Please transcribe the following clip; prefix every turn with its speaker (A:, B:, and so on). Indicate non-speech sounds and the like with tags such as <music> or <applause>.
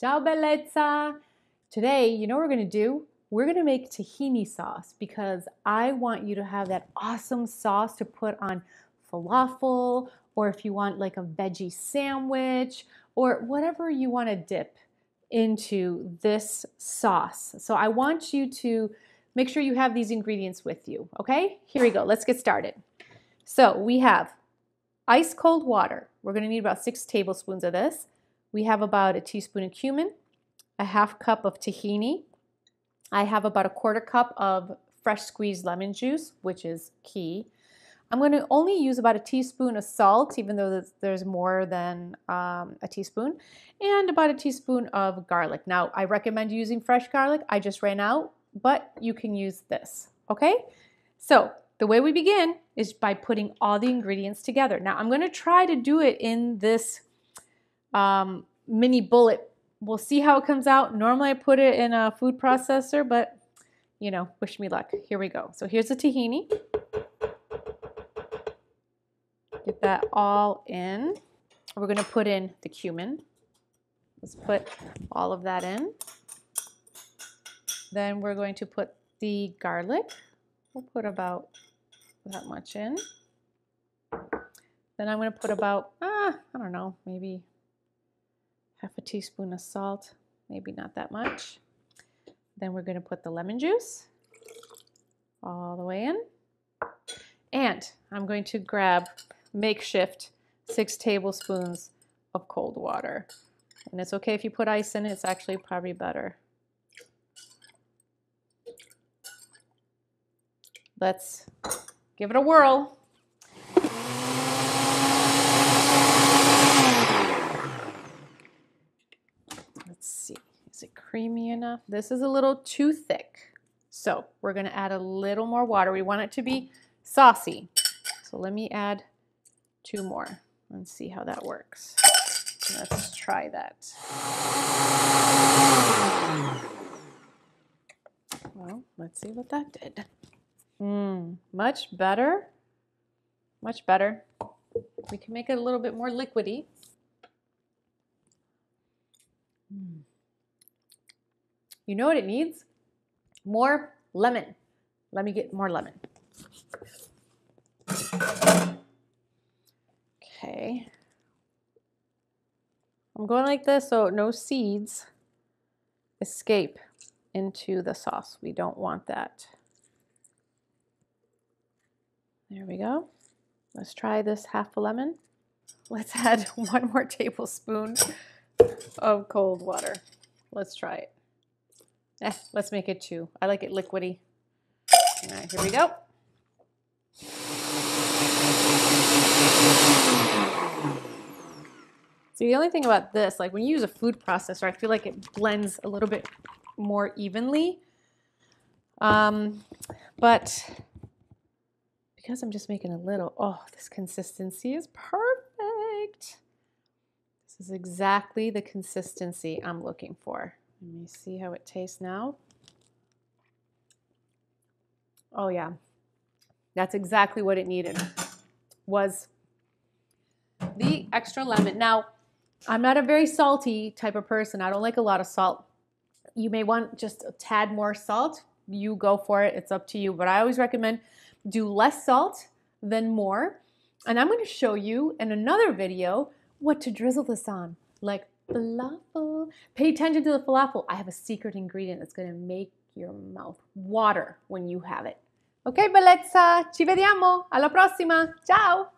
A: Ciao bellezza! Today, you know what we're gonna do? We're gonna make tahini sauce because I want you to have that awesome sauce to put on falafel or if you want like a veggie sandwich or whatever you wanna dip into this sauce. So I want you to make sure you have these ingredients with you, okay? Here we go, let's get started. So we have ice cold water. We're gonna need about six tablespoons of this. We have about a teaspoon of cumin, a half cup of tahini. I have about a quarter cup of fresh squeezed lemon juice, which is key. I'm going to only use about a teaspoon of salt, even though there's more than um, a teaspoon, and about a teaspoon of garlic. Now, I recommend using fresh garlic. I just ran out, but you can use this, okay? So the way we begin is by putting all the ingredients together. Now, I'm going to try to do it in this um, mini bullet. We'll see how it comes out. Normally I put it in a food processor, but you know, wish me luck. Here we go. So here's the tahini. Get that all in. We're going to put in the cumin. Let's put all of that in. Then we're going to put the garlic. We'll put about that much in. Then I'm going to put about, ah, I don't know, maybe half a teaspoon of salt, maybe not that much. Then we're going to put the lemon juice all the way in. And I'm going to grab makeshift six tablespoons of cold water. And it's okay if you put ice in it, it's actually probably better. Let's give it a whirl. Creamy enough. This is a little too thick. So we're gonna add a little more water. We want it to be saucy. So let me add two more and see how that works. Let's try that. Well, let's see what that did. Mmm, much better. Much better. We can make it a little bit more liquidy. Mm. You know what it needs? More lemon. Let me get more lemon. Okay. I'm going like this so no seeds escape into the sauce. We don't want that. There we go. Let's try this half a lemon. Let's <laughs> add one more tablespoon of cold water. Let's try it. Eh, let's make it two. I like it liquidy. All right, here we go. See, the only thing about this, like when you use a food processor, I feel like it blends a little bit more evenly. Um, but because I'm just making a little, oh, this consistency is perfect. This is exactly the consistency I'm looking for. Let me see how it tastes now. Oh yeah, that's exactly what it needed, was the extra lemon. Now, I'm not a very salty type of person. I don't like a lot of salt. You may want just a tad more salt. You go for it. It's up to you. But I always recommend do less salt than more. And I'm going to show you in another video what to drizzle this on. Like falafel. Pay attention to the falafel. I have a secret ingredient that's going to make your mouth water when you have it. Ok, bellezza, ci vediamo, alla prossima, ciao!